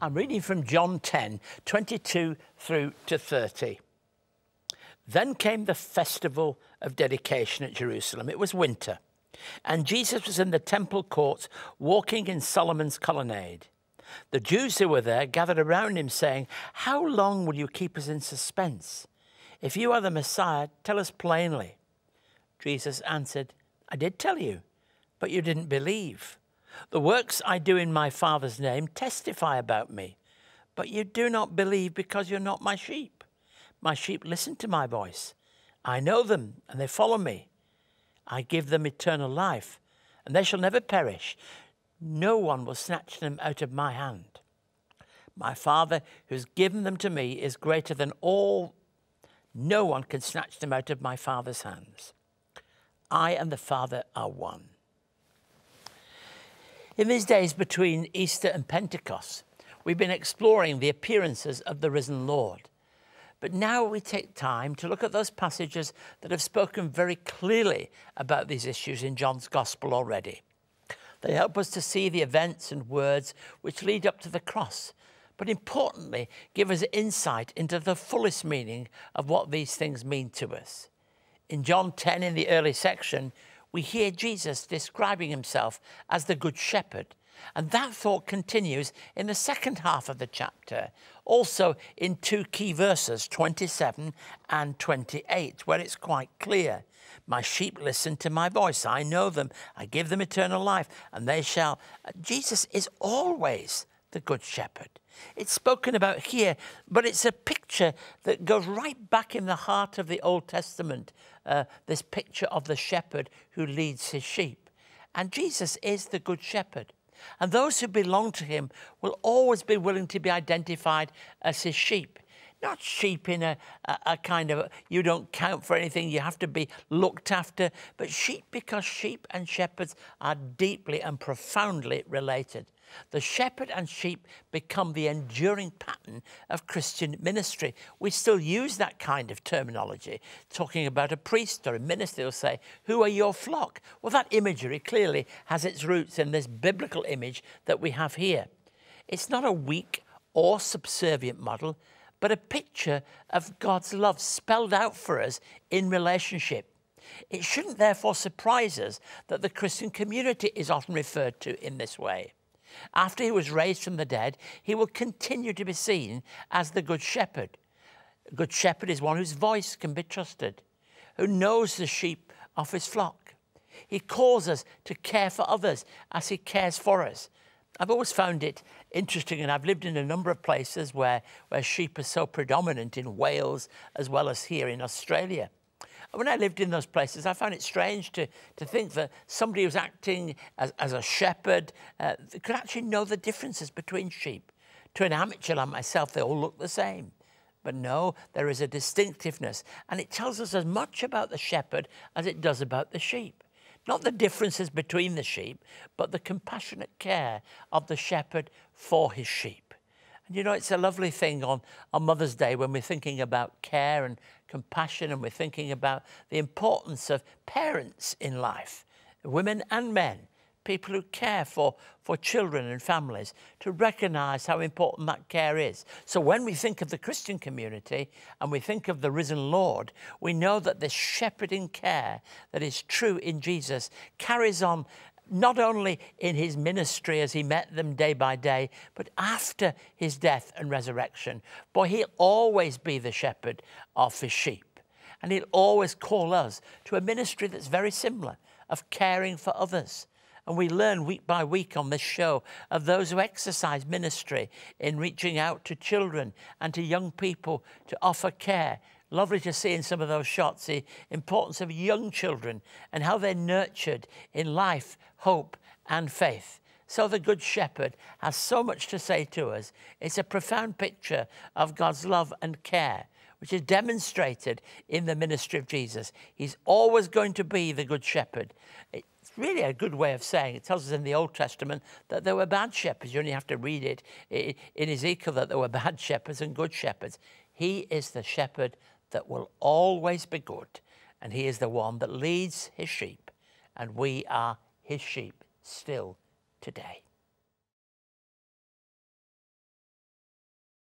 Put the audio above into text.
I'm reading from John 10 22 through to 30. Then came the festival of dedication at Jerusalem. It was winter, and Jesus was in the temple courts walking in Solomon's colonnade. The Jews who were there gathered around him, saying, How long will you keep us in suspense? If you are the Messiah, tell us plainly. Jesus answered, I did tell you, but you didn't believe. The works I do in my Father's name testify about me, but you do not believe because you're not my sheep. My sheep listen to my voice. I know them, and they follow me. I give them eternal life, and they shall never perish. No one will snatch them out of my hand. My Father, who's given them to me, is greater than all. No one can snatch them out of my Father's hands. I and the Father are one. In these days between Easter and Pentecost, we've been exploring the appearances of the risen Lord. But now we take time to look at those passages that have spoken very clearly about these issues in John's Gospel already. They help us to see the events and words which lead up to the cross, but importantly, give us insight into the fullest meaning of what these things mean to us. In John 10, in the early section, we hear Jesus describing himself as the Good Shepherd. And that thought continues in the second half of the chapter, also in two key verses, 27 and 28, where it's quite clear. My sheep listen to my voice. I know them. I give them eternal life, and they shall. Jesus is always the Good Shepherd. It's spoken about here, but it's a picture that goes right back in the heart of the Old Testament uh, this picture of the shepherd who leads his sheep. And Jesus is the Good Shepherd. And those who belong to him will always be willing to be identified as his sheep. Not sheep in a, a, a, kind of, you don't count for anything, you have to be looked after, but sheep because sheep and shepherds are deeply and profoundly related. The shepherd and sheep become the enduring pattern of Christian ministry. We still use that kind of terminology, talking about a priest or a minister who'll say, Who are your flock? Well, that imagery clearly has its roots in this biblical image that we have here. It's not a weak or subservient model, but a picture of God's love spelled out for us in relationship. It shouldn't therefore surprise us that the Christian community is often referred to in this way. After he was raised from the dead, he will continue to be seen as the Good Shepherd. A good shepherd is one whose voice can be trusted, who knows the sheep of his flock. He calls us to care for others as he cares for us. I've always found it interesting, and I've lived in a number of places where, where sheep are so predominant in Wales as well as here in Australia when I lived in those places, I found it strange to, to think that somebody who's acting as, as a shepherd uh, could actually know the differences between sheep. To an amateur like myself, they all look the same. But no, there is a distinctiveness, and it tells us as much about the shepherd as it does about the sheep. Not the differences between the sheep, but the compassionate care of the shepherd for his sheep. And you know, it's a lovely thing on, on Mother's Day when we're thinking about care and compassion and we're thinking about the importance of parents in life, women and men, people who care for, for children and families, to recognize how important that care is. So when we think of the Christian community and we think of the risen Lord, we know that this shepherding care that is true in Jesus carries on not only in his ministry as he met them day by day, but after his death and resurrection. Boy, he'll always be the shepherd of his sheep. And he'll always call us to a ministry that's very similar of caring for others. And we learn week by week on this show of those who exercise ministry in reaching out to children and to young people to offer care Lovely to see in some of those shots the importance of young children and how they're nurtured in life, hope, and faith. So the Good Shepherd has so much to say to us. It's a profound picture of God's love and care, which is demonstrated in the ministry of Jesus. He's always going to be the Good Shepherd. It's really a good way of saying it. tells us in the Old Testament that there were bad shepherds. You only have to read it in Ezekiel that there were bad shepherds and good shepherds. He is the shepherd that will always be good. And he is the one that leads his sheep. And we are his sheep still today.